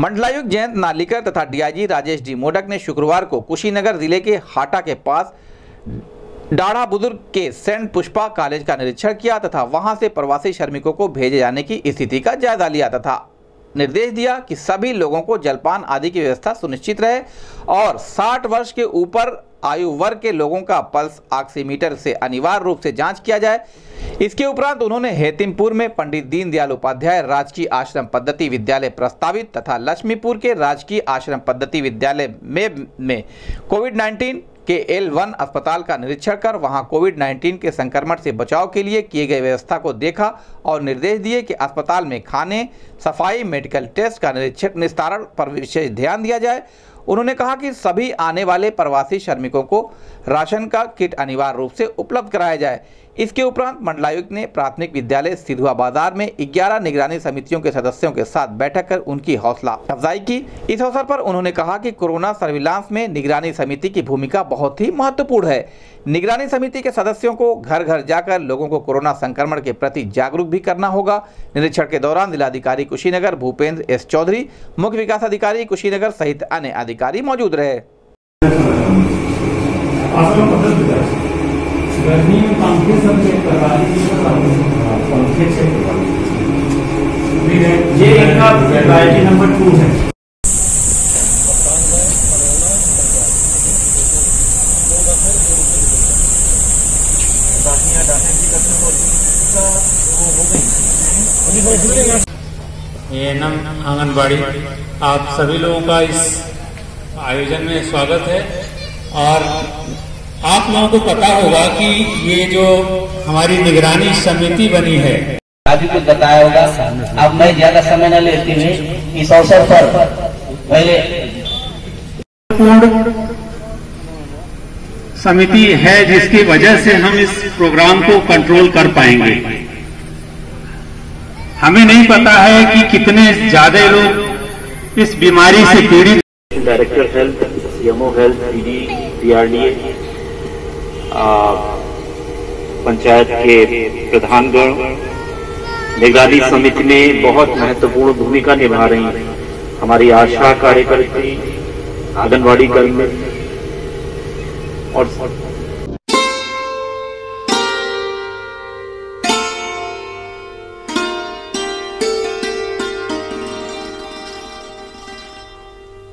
मंडलायुक्त जयंत नालिकर तथा DIG Rajesh D modak ने शुक्रवार को कुशीनगर ज़िले के हाटा के पास डाढ़ा बुज़ुर्ग के सेंट पुष्पा कॉलेज का निरीक्षण किया तथा वहाँ से प्रवासी श्रमिकों को भेजे जाने की स्थिति का जायजा लिया तथा निर्देश दिया कि सभी लोगों को जलपान आदि की व्यवस्था सुनिश्चित रहे और 60 वर्ष के ऊपर आयु वर्ग के लोगों का पल्स ऑक्सीमीटर से अनिवार्य रूप से जाँच किया जाए। इसके उपरांत उन्होंने हेतिमपुर में पंडित दीनदयाल उपाध्याय राजकीय आश्रम पद्धति विद्यालय प्रस्तावित तथा लक्ष्मीपुर के राजकीय आश्रम पद्धति विद्यालय में में कोविड 19 के एल वन अस्पताल का निरीक्षण कर वहाँ कोविड 19 के संक्रमण से बचाव के लिए किए गए व्यवस्था को देखा और निर्देश दिए कि अस्पताल में खाने, सफ़ाई, मेडिकल टेस्ट का निरीक्षण निस्तारण पर विशेष ध्यान दिया जाए। उन्होंने कहा कि सभी आने वाले प्रवासी श्रमिकों को राशन का किट अनिवार्य रूप से उपलब्ध कराया जाए। इसके उपरांत मंडलायुक्त ने प्राथमिक विद्यालय सिधुआ बाज़ार में 11 निगरानी समितियों के सदस्यों के साथ बैठक कर उनकी हौसला अफजाई की। इस अवसर पर उन्होंने कहा कि कोरोना सर्विलांस में निगरानी समिति की भूमिका बहुत ही महत्वपूर्ण है। निगरानी समिति के सदस्यों को घर घर जाकर लोगों को कोरोना संक्रमण के प्रति जागरूक भी करना होगा। निरीक्षण के दौरान जिलाधिकारी कुशीनगर भूपेंद्र एस चौधरी, मुख्य विकास अधिकारी कुशीनगर सहित अन्य अधिकारी मौजूद रहे। गर्मी में पंखे सब चेक करवा लीजिए पंखे चेक करवा लीजिए ये इनका प्रायोरिटी नंबर टू है। एएनएम आंगनबाड़ी। आप सभी लोगों का इस आयोजन में स्वागत है। और आप लोगों को पता होगा कि ये जो हमारी निगरानी समिति बनी है। अभी कुछ बताया होगा अब मैं ज़्यादा समय न लेती हुई इस अवसर पर। पहले समिति है जिसकी वजह से हम इस प्रोग्राम को कंट्रोल कर पाएँगे। हमें नहीं पता है कि कितने ज़्यादा लोग इस बीमारी से पीड़ित director health CMO health PD PRDA panchayat के प्रधानगण निगरानी समिति में बहुत महत्वपूर्ण भूमिका निभा रही हैं। हमारी आशा कार्यकर्ता आंगनबाड़ी कर्मी और